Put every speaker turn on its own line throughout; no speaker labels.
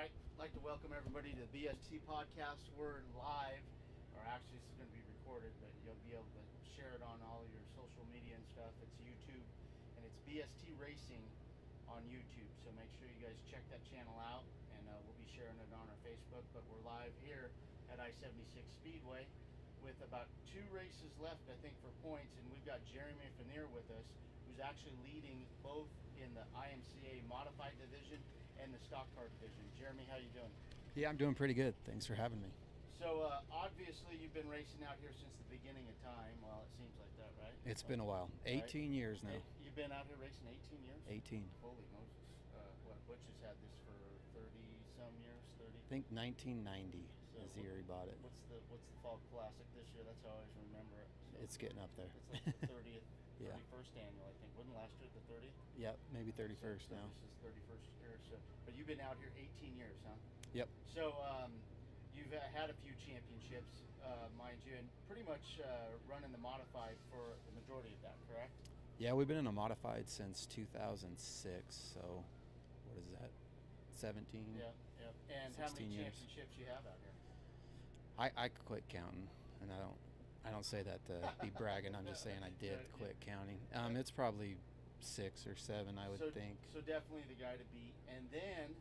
right, I'd like to welcome everybody to the BST podcast. We're live, or actually, this is going to be recorded, but you'll be able to share it on all your social media and stuff. It's YouTube, and it's BST Racing on YouTube. So make sure you guys check that channel out, and uh, we'll be sharing it on our Facebook. But we're live here at I 76 Speedway with about two races left, I think, for points, and we've got Jeremy Fanier with us, who's actually leading both in the IMCA modified division and the stock car division. Jeremy, how you doing?
Yeah, I'm doing pretty good. Thanks for having me.
So uh, obviously you've been racing out here since the beginning of time. Well, it seems like that, right?
It's been a while. 18 years now.
You've been out here racing 18 years.
18.
Holy Moses! Uh, what Butch has had this for 30 some years. 30.
I think 1990
So
is the year he bought it.
What's the What's the fall classic this year? That's how I always remember it. So
It's getting up there.
It's like the 30th,
Yeah.
31st annual, I think. Wasn't last year the 30th?
Yep, maybe 31st
so
now.
This is 31st year. So, but you've been out here 18 years, huh?
Yep.
So um, you've uh, had a few championships, uh, mind you, and pretty much uh, running the modified for the majority of that, correct?
Yeah, we've been in a modified since 2006. So, what is that? 17.
Yeah, yeah. And how many
16 years.
championships you have out here?
I I quit counting, and I don't I don't say that to be bragging. I'm just saying I did quit counting. Um, it's probably six or seven, I would
so,
think.
So definitely the guy to beat. And then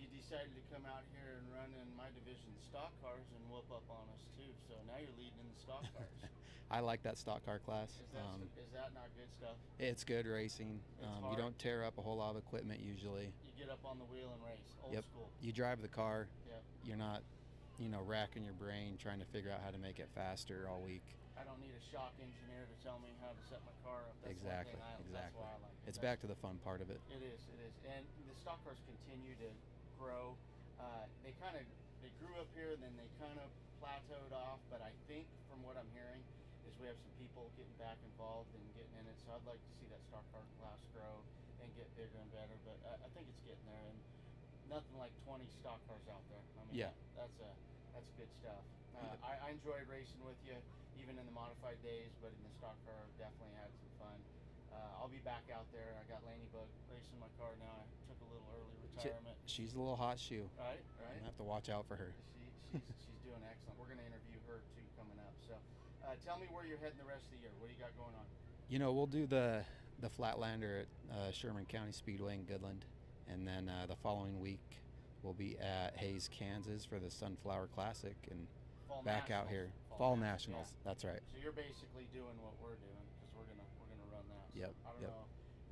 you decided to come out here and run in my division stock cars and whoop up on us too. So now you're leading in the stock cars.
I like that stock car class.
Is that,
Um,
is that not good stuff?
it's good racing.
It's
Um, you don't tear up a whole lot of equipment usually.
You get up on the wheel and race, old
Yep.
school.
You drive the car.
Yep.
You're not, you know, racking your brain trying to figure out how to make it faster all week.
I don't need a shock engineer to tell me how to set my car up. That's
exactly.
I,
exactly.
That's why I like it.
It's
That's-
back to the fun part of it.
It is. It is. And the stock cars continue to grow. Uh, they kind of they grew up here, then they kind of plateaued off. But I think from what I'm hearing is we have some people getting back involved and getting in it. So I'd like to see that stock car class grow and get bigger and better. But I, I think it's getting there. And nothing like 20 stock cars out there. I mean,
Yeah.
that's a that's good stuff. Uh. I, I enjoyed racing with you, even in the modified days. But in the stock car, definitely had some fun. Uh, I'll be back out there. I got Laney Bug racing my car now. I took a little early
She-
retirement.
she's a little hot shoe.
Right, right.
have to watch out for her.
She, she's, she's doing excellent. We're going to interview her too coming up. So, uh, tell me where you're heading the rest of the year. What do you got going on?
You know, we'll do the the Flatlander at uh, Sherman County Speedway in Goodland, and then uh, the following week we'll be at Hays, Kansas for the Sunflower Classic, and
Fall
back out here.
Fall
Fall,
Nationals,
Nationals. That's right.
So you're basically doing what we're doing because we're gonna we're gonna run that. So
Yep,
I don't
yep.
know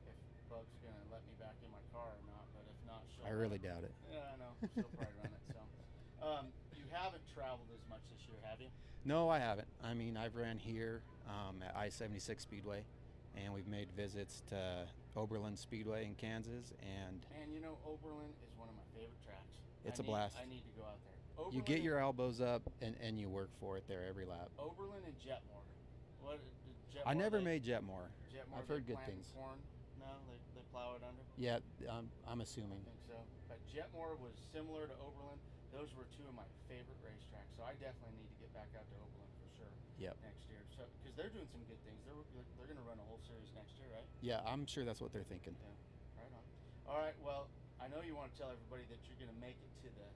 if Bug's gonna let me back in my car or not, but if not, she'll
I really
run
doubt it.
Yeah, I know. She'll probably run it. So, um, you haven't traveled as much this year, have you?
No, I haven't. I mean, I've ran here um, at I-76 Speedway, and we've made visits to Oberlin Speedway in Kansas, and
Man, you know Oberlin is one of my favorite tracks.
It's
I
a
need-
blast.
I need to go out there.
you get your elbows up and, and you work for it there every lap.
Oberlin and Jetmore. What? Jetmore,
I never
they-
made Jetmore.
Jetmore.
I've heard good things.
Corn. No, they, they plow it under.
Yeah, um, I'm
I
assuming.
think so. But Jetmore was similar to Oberlin. Those were two of my favorite racetracks. So I definitely need to get back out to Oberlin
Yep.
next year. So because they're doing some good things. They're they're going to run a whole series next year, right?
Yeah, I'm sure that's what they're thinking.
Yeah. Right on. All right. Well, I know you want to tell everybody that you're going to make it to the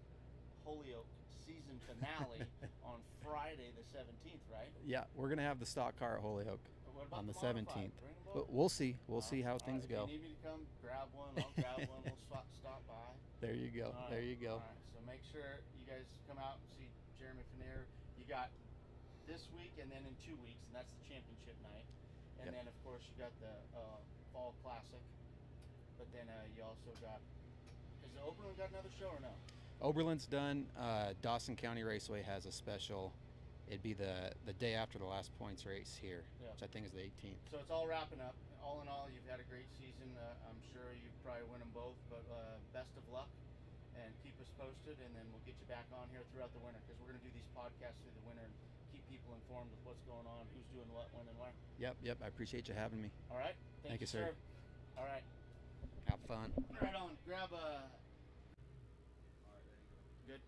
Holyoke season finale on Friday the 17th, right?
Yeah, we're gonna have the stock car at Holyoke
But what about
on the
modified?
17th. But we'll see. We'll
All
see how things
right.
go.
If you need me to come grab one, I'll grab one. We'll stop, stop by.
There you go. There you go.
All right, so make sure you guys come out and see Jeremy Fanier. You got this week and then in two weeks, and that's the championship night. And
Yep.
then, of course, you got the uh, Fall Classic. But then uh, you also got. Has Oberlin got another show or no?
Oberlin's done. Uh, Dawson County Raceway has a special. It'd be the the day after the last points race here,
Yeah.
which I think is the 18th.
So it's all wrapping up. All in all, you've had a great season. Uh, I'm sure you probably win them both, but uh, best of luck and keep us posted, and then we'll get you back on here throughout the winter because we're going to do these podcasts through the winter people informed with what's going on, who's doing what, when, and where.
Yep, yep. I appreciate you having me.
All right?
Thank you, sir.
All right.
Have fun.
Right on. Grab a. All right, there you go. Good.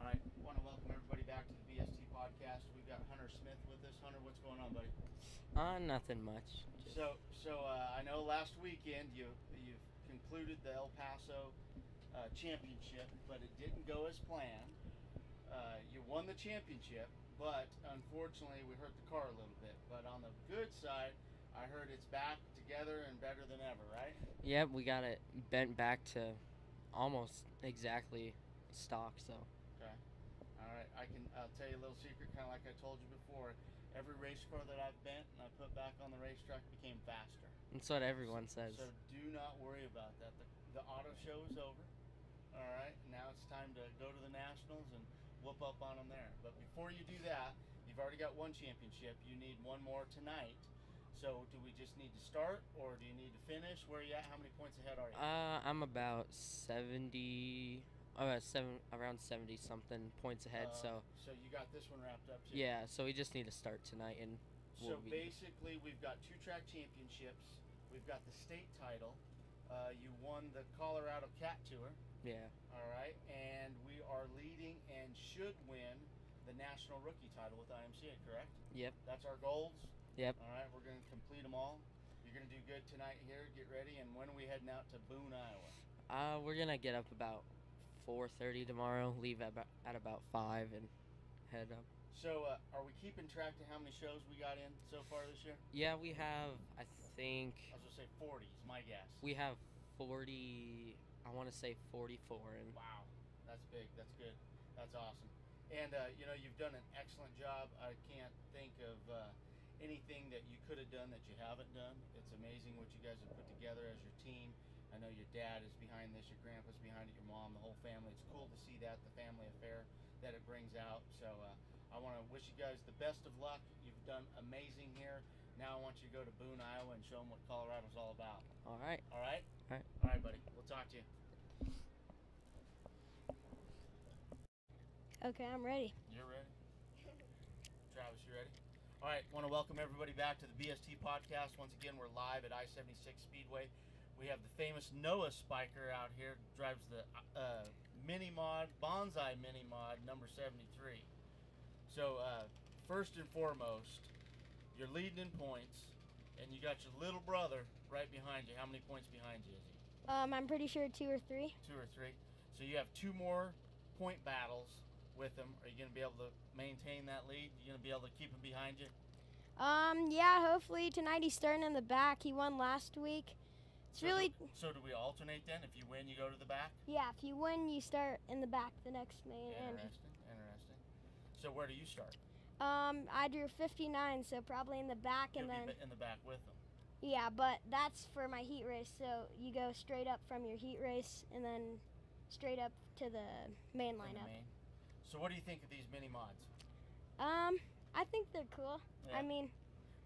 All right. Want to welcome everybody back to the BST podcast. We've got Hunter Smith with us. Hunter, what's going on, buddy?
Uh, nothing much. Just-
So, so uh, I know last weekend you you've concluded the El Paso uh, championship, but it didn't go as planned. Uh, you won the championship, but unfortunately, we hurt the car a little bit. But on the good side, I heard it's back together and better than ever, right?
Yep, we got it bent back to almost exactly stock. So
Okay. All right. I can. I'll tell you a little secret, kind of like I told you before. Every race car that I've bent and I put back on the racetrack became faster.
that's what everyone says.
So do not worry about that. The, the auto show is over. All right. Now it's time to go to the nationals and whoop up on them there. But before you do that, you've already got one championship. You need one more tonight. So do we just need to start, or do you need to finish? Where are you at? How many points ahead are you?
Uh, I'm about seventy. Uh, seven around seventy something points ahead.
Uh,
so
so you got this one wrapped up too.
yeah, so we just need to start tonight and
So
we'll be-
basically, we've got two track championships. We've got the state title. Uh, you won the Colorado Cat Tour.
yeah.
All right, and we are leading and should win the national rookie title with IMCA. Correct?
Yep.
That's our goals.
Yep.
All right, we're going to complete them all. You're going to do good tonight here. Get ready. And when are we heading out to Boone, Iowa?
Uh, we're gonna get up about four thirty tomorrow. Leave at about at about five and head up.
So, uh, are we keeping track to how many shows we got in so far this year?
Yeah, we have. I think
I was going to say 40 is my guess.
we have forty. I want to say forty-four and
Wow, that's big. That's good. That's awesome. And uh, you know, you've done an excellent job. I can't think of uh, anything that you could have done that you haven't done. It's amazing what you guys have put together as your team. I know your dad is behind this, your grandpa's behind it, your mom, the whole family. It's cool to see that the family affair that it brings out. So uh, I want to wish you guys the best of luck. You've done amazing here. Now I want you to go to Boone, Iowa, and show them what Colorado's all about.
all right.
All right.
All right.
All right, buddy. We'll talk to you.
Okay, I'm ready.
You're ready? Travis, you ready? All right, want to welcome everybody back to the BST podcast. Once again, we're live at I 76 Speedway. We have the famous Noah Spiker out here, drives the uh, Mini Mod, Bonsai Mini Mod number 73. So, uh, first and foremost, you're leading in points, and you got your little brother right behind you. How many points behind you is he?
Um, I'm pretty sure two or three.
Two or three. So, you have two more point battles with him. Are you going to be able to maintain that lead? You going to be able to keep him behind you?
Um, yeah, hopefully tonight he's starting in the back. He won last week. It's
So
really,
Do, so do we alternate then? If you win, you go to the back.
yeah, if you win, you start in the back the next
Interesting. Interesting. So where do you start?
um, I drew 59, so probably in the back, and
You'll
then,
in the back with them.
yeah, but that's for my heat race. So you go straight up from your heat race, and then straight up to the main
in the
lineup.
main. So what do you think of these mini mods?
Um, I think they're cool.
Yeah.
I mean,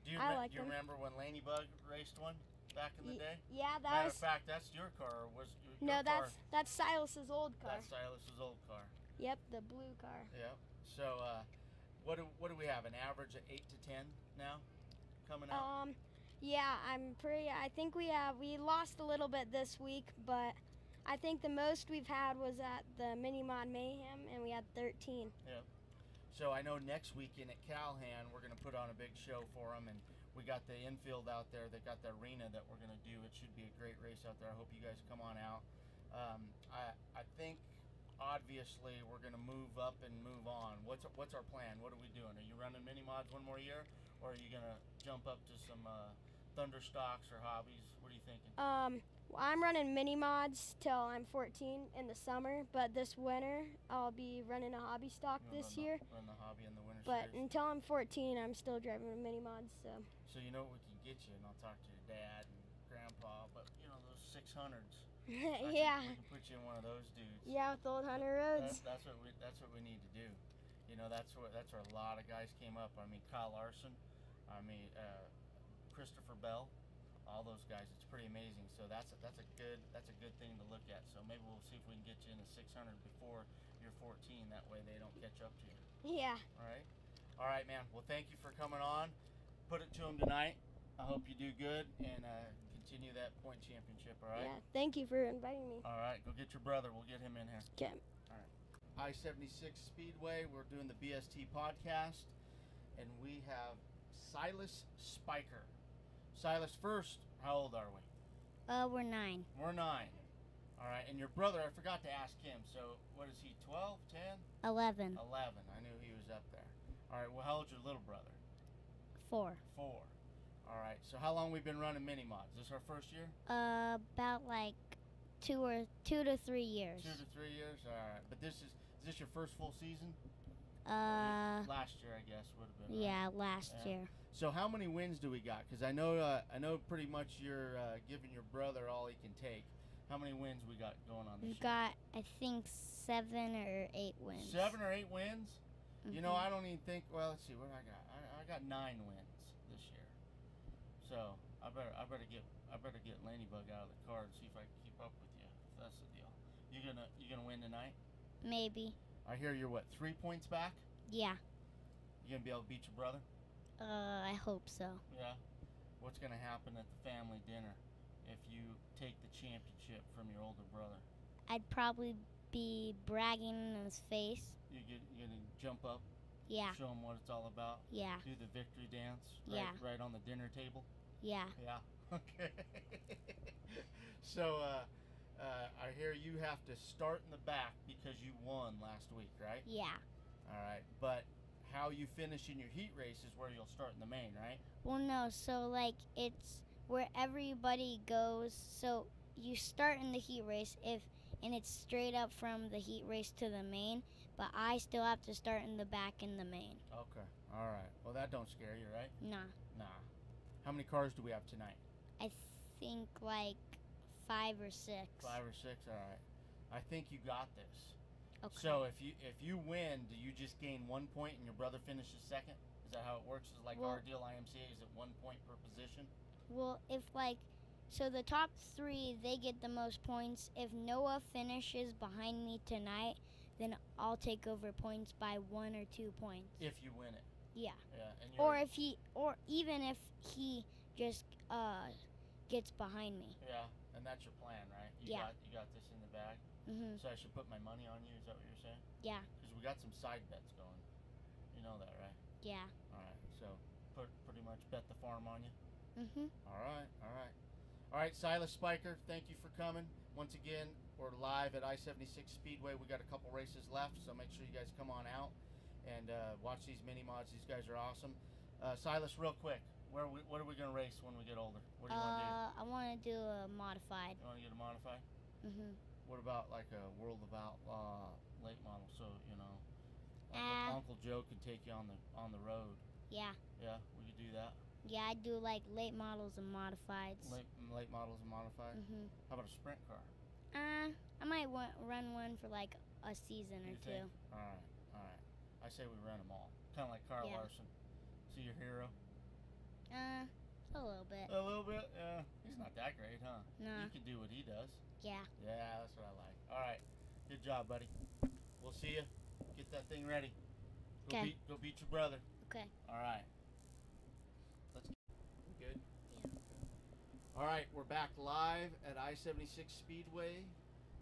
Do you,
I like
do you
them.
remember when Laney Bug raced one back in the
Ye-
day?
yeah, that
Matter
was
of fact, that's your car. Or was your, your
no,
car?
that's that's Silas's old car.
that's Silas's old car.
Yep, the blue car.
Yep. So uh, what do what do we have? An average of eight to ten now coming out.
Um, yeah, I'm pretty. I think we have we lost a little bit this week, but I think the most we've had was at the Mini Mod Mayhem, and we had 13. Yeah.
So I know next weekend at Calhan we're going to put on a big show for them, and we got the infield out there. They got the arena that we're going to do. It should be a great race out there. I hope you guys come on out. Um, I I think obviously we're going to move up and move on. What's what's our plan? What are we doing? Are you running mini mods one more year, or are you going to jump up to some uh, thunder stocks or hobbies? What are you thinking?
Um, well, I'm running mini mods till I'm 14 in the summer, but this winter I'll be running a hobby stock
you
this
run
year.
Run the hobby in the winter.
But
series.
until I'm 14, I'm still driving mini mods. So.
So you know we can get you, and I'll talk to your dad and grandpa. But you know those 600s
yeah.
Could, we put you in one of those dudes.
Yeah, with old Hunter Roads.
That's, that's what we. That's what we need to do. You know, that's what. that's where a lot of guys came up. I mean, Kyle Larson. I mean, uh, Christopher Bell. All those guys. It's pretty amazing. So that's a, that's a good that's a good thing to look at. So maybe we'll see if we can get you in the 600 before you're 14. That way they don't catch up to you.
Yeah.
All right. All right, man. Well, thank you for coming on. Put it to them tonight. I hope you do good and. Uh, continue that point championship. All right.
yeah. Thank you for inviting me.
All right. Go get your brother. We'll get him in here.
'Kay.
I 76 Speedway. We're doing the BST podcast, and we have Silas Spiker. Silas, first, how old are we?
Uh, we're nine.
We're nine. All right, and your brother, I forgot to ask him. So, what is he, 12, 10,
11,
11? I knew he was up there. All right, well, how old's your little brother?
4.
Four. All right, so how long we've been running mini mods? This our first year?
Uh, about like two or two to three years.
Two to three years? All right, but this is, is this your first full season?
Uh,
Last year, I guess, would have been. right?
yeah, last
Yeah.
year.
So how many wins do we got? Because I know, uh, I know pretty much you're uh, giving your brother all he can take. How many wins we got going on this
We've got, I think, seven or eight wins.
Seven or eight wins? You know,
Mhm.
I don't even think. Well, let's see what I got. I, I got nine wins. So I better I better get I better get Laney Bug out of the car and see if I can keep up with you. If that's the deal. You gonna you gonna win tonight?
Maybe.
I hear you're what three points back.
Yeah.
You gonna be able to beat your brother?
Uh, I hope so.
Yeah. What's gonna happen at the family dinner if you take the championship from your older brother?
I'd probably be bragging in his face.
You get you gonna jump up,
Yeah.
show them what it's all about,
Yeah.
do the victory dance, right,
Yeah.
right on the dinner table.
Yeah.
Yeah. Okay. so uh, uh, I hear you have to start in the back because you won last week, right?
Yeah.
All right. But how you finish in your heat race is where you'll start in the main, right?
Well, no. So like it's where everybody goes. So you start in the heat race if, and it's straight up from the heat race to the main. But I still have to start in the back in the main.
Okay. All right. Well, that don't scare you, right?
Nah.
Nah. How many cars do we have tonight?
I think like five or six.
Five or six. All right. I think you got this.
Okay.
So if you if you win, do you just gain one point and your brother finishes second? Is that how it works? Is like
Well-
our deal IMCA? Is it one point per position?
Well, if like, so the top three they get the most points. If Noah finishes behind me tonight, then I'll take over points by one or two points.
If you win it.
Yeah.
Yeah. And
Or if he, or even if he just uh gets behind me.
Yeah, and that's your plan, right? You
Yeah.
Got, you got this in the bag.
Mm-hmm.
So I should put my money on you. Is that what you're saying?
Yeah.
Because we got some side bets going. You know that, right?
Yeah.
All right. So put pretty much bet the farm on you.
Mhm.
All right. All right. All right, Silas Spiker. Thank you for coming. Once again, we're live at I-76 Speedway. We got a couple races left, so make sure you guys come on out and uh, watch these mini mods. These guys are awesome. Uh, Silas, real quick, where are we, what are we gonna race when we get older? What do you want to do?
Uh, I want to do a modified.
You want to get a modified?
Mhm.
What about like a World of Outlaw late model? So you know, Uncle,
Uh,
Uncle Joe could take you on the on the road.
Yeah.
Yeah, we could do that.
Yeah, I do like late models and modifieds.
Late late models and modified.
Mhm.
How about a sprint car?
I might wa- run one for like a season or
You
two.
think? All right, all right. I say we run them all. Kind of like Kyle
Yeah.
Larson. See your hero?
Uh, a little bit.
A little bit. Yeah. He's not that great, huh?
No.
You can do what he does.
Yeah.
Yeah, that's what I like. All right. Good job, buddy. We'll see you. Get that thing ready. Go
'Kay.
beat go beat your brother.
Okay.
All right. Let's good. Yeah. All right, we're back live at I-76 Speedway,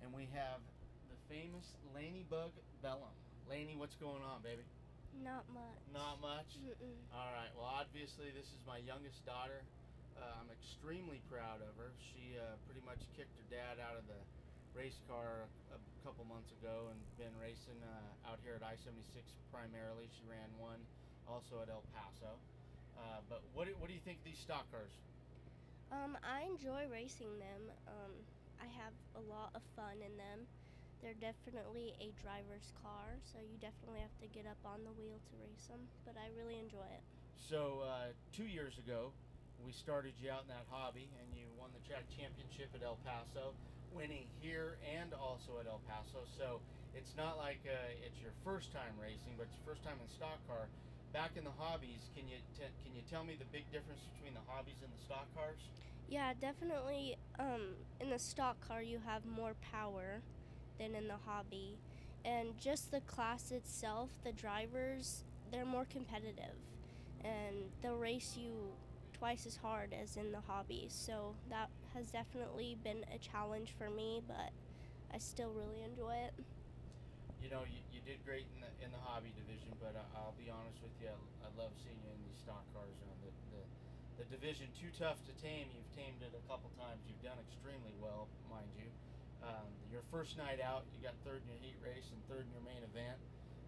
and we have the famous Laney Bug Bellum. Laney, what's going on, baby?
Not much.
Not much.
Mm-mm.
All right. Well, obviously, this is my youngest daughter. Uh, I'm extremely proud of her. She uh, pretty much kicked her dad out of the race car a, a couple months ago and been racing uh, out here at I-76 primarily. She ran one also at El Paso. Uh, but what do, what do you think of these stock cars?
Um, I enjoy racing them. Um, I have a lot of fun in them. They're definitely a driver's car, so you definitely have to get up on the wheel to race them. But I really enjoy it.
So uh, two years ago, we started you out in that hobby, and you won the track championship at El Paso, winning here and also at El Paso. So it's not like uh, it's your first time racing, but it's your first time in stock car. Back in the hobbies, can you can you tell me the big difference between the hobbies and the stock cars?
Yeah, definitely. Um, in the stock car, you have more power than in the hobby, and just the class itself, the drivers, they're more competitive, and they'll race you twice as hard as in the hobby. So that has definitely been a challenge for me, but I still really enjoy it.
You know, you, you did great in the in the hobby division, but I, I'll be honest with you, I, I love seeing you in these stock cars. Know, the, the division too tough to tame. You've tamed it a couple times. You've done extremely well, mind you. Um, your first night out, you got third in your heat race and third in your main event.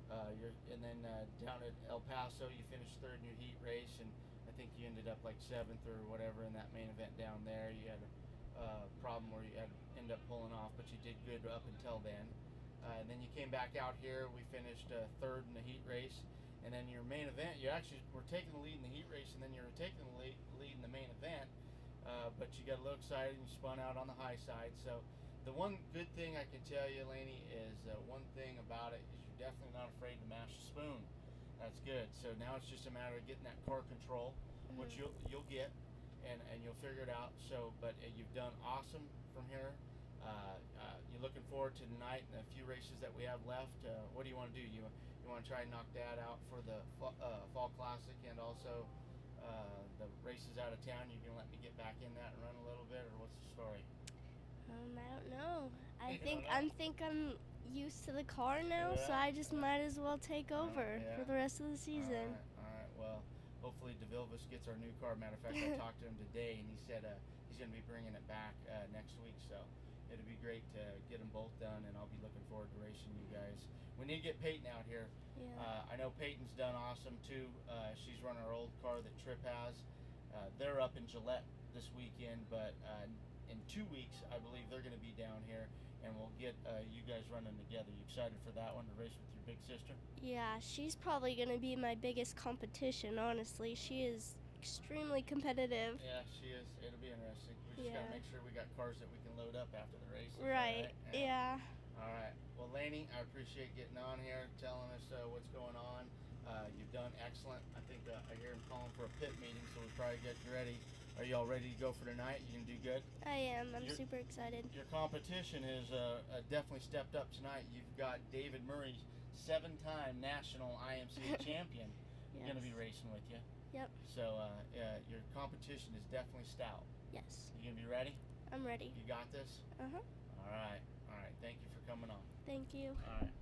Uh, and then uh, down at El Paso, you finished third in your heat race, and I think you ended up like seventh or whatever in that main event down there. You had a uh, problem where you had end up pulling off, but you did good up until then. Uh, and then you came back out here. We finished uh, third in the heat race, and then your main event, you actually were taking the lead in the heat race, and then you were taking the lead, lead in the main event. Uh, but you got a little excited and you spun out on the high side. So the one good thing I can tell you, Laney, is uh, one thing about it is you're definitely not afraid to mash the spoon. That's good. So now it's just a matter of getting that car control, which you'll you'll get, and and you'll figure it out. So, but uh, you've done awesome from here. Uh, uh, you're looking forward to tonight and the few races that we have left. Uh, what do you want to do? You you want to try and knock that out for the uh, fall classic and also uh, the races out of town. You gonna let me get back in that and run a little bit, or what's the story?
Um, I don't know. I
You
think? I'm think I'm used to the car now, so I just might as well take
Uh,
over
yeah.
for the rest of the season.
All right, all right. Well, hopefully DeVilvis gets our new car. Matter of fact, I talked to him today, and he said uh, he's going to be bringing it back uh, next week. So it'll be great to get them both done, and I'll be looking forward to racing you guys. We need to get Peyton out here.
Yeah.
Uh, I know Peyton's done awesome too. Uh, she's running our old car that Trip has. Uh, they're up in Gillette this weekend, but uh, in two weeks, I believe they're going to be down here, and we'll get uh, you guys running together. You excited for that one to race with your big sister?
Yeah, she's probably going to be my biggest competition, honestly. She is extremely competitive.
Yeah, she is. It'll be interesting. Just gotta make sure we got cars that we can load up after the race. That
Right. Yeah.
All right. Well, Laney, I appreciate getting on here, telling us uh, what's going on. Uh, you've done excellent. I think uh, I hear him calling for a pit meeting, so we'll probably get you ready. Are you all ready to go for tonight? You can do good.
I am. I'm
You're-
super excited.
Your competition is uh, uh, definitely stepped up tonight. You've got David Murray, seven-time national IMCA champion,
Yes.
going to be racing with you.
Yep.
So uh, uh, your competition is definitely stout.
Yes.
You gonna be ready?
I'm ready.
You got this?
Uh huh.
All right. All right. Thank you for coming on.
Thank you.
All right.